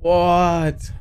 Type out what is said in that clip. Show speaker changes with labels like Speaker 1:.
Speaker 1: What?